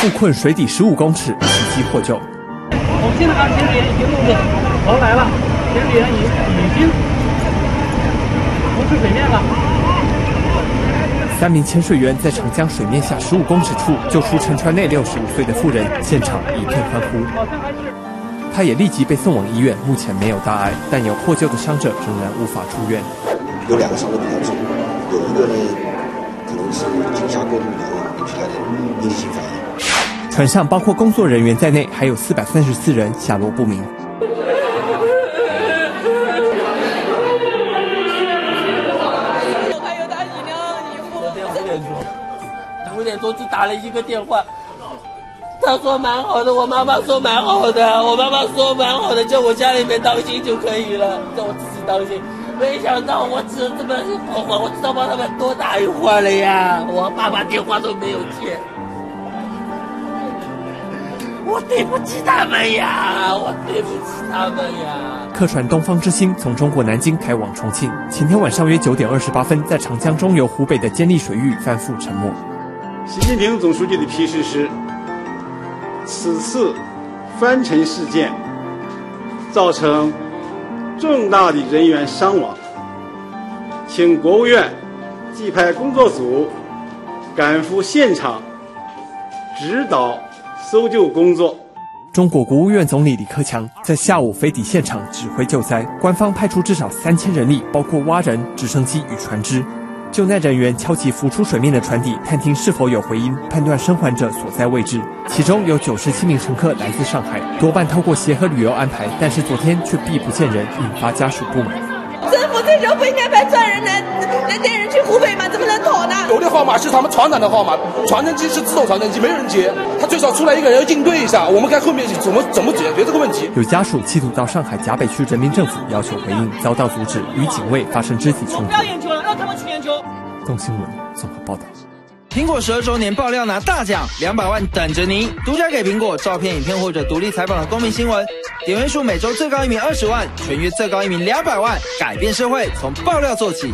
被困水底十五公尺，奇迹获救。我们现在看潜水员已经动作头来了，潜水员已已经浮出水面了。三名潜水员在长江水面下十五公尺处救出沉船内六十五岁的妇人，现场一片欢呼。他也立即被送往医院，目前没有大碍，但有获救的伤者仍然无法出院。有两个伤得比较重，有一个呢可能是惊吓过度的引起的应激性反应。船上包括工作人员在内，还有四百三十四人下落不明。还有他一两衣服。昨天五点多，五点多只打了一个电话，他说蛮好的，我妈妈说蛮好的，我妈妈说蛮好的，叫我家里面当心就可以了，叫我自己当心。没想到我只这么跑话，我知道帮他们多打一会儿了呀，我爸爸电话都没有接。我对不起他们呀，我对不起他们呀。客船东方之星从中国南京开往重庆，前天晚上约九点二十八分，在长江中游湖北的监利水域翻覆沉没。习近平总书记的批示是：此次翻沉事件造成重大的人员伤亡，请国务院即派工作组赶赴现场指导搜救工作。中国国务院总理李克强在下午飞抵现场指挥救灾，官方派出至少三千人力，包括蛙人、直升机与船只。救难人员敲击浮出水面的船底，探听是否有回音，判断生还者所在位置。其中有九十七名乘客来自上海，多半透过协和旅游安排，但是昨天却避不见人，引发家属不满。政府这时候不应该派专人来来带人去湖北吗？怎么能逃呢？有的号码是他们船长的号码，传真机是自动传真机，没人接。他最少出来一个人应对一下，我们看后面怎么怎么解决这个问题。有家属企图到上海闸北区人民政府要求回应，遭到阻止，与警卫发生肢体冲突。不要研究了，让他们去研究。动新闻综合报道。苹果十二周年爆料拿大奖，两百万等着您！独家给苹果照片、影片或者独立采访的公民新闻，点阅数每周最高一名二十万，全月最高一名两百万，改变社会从爆料做起。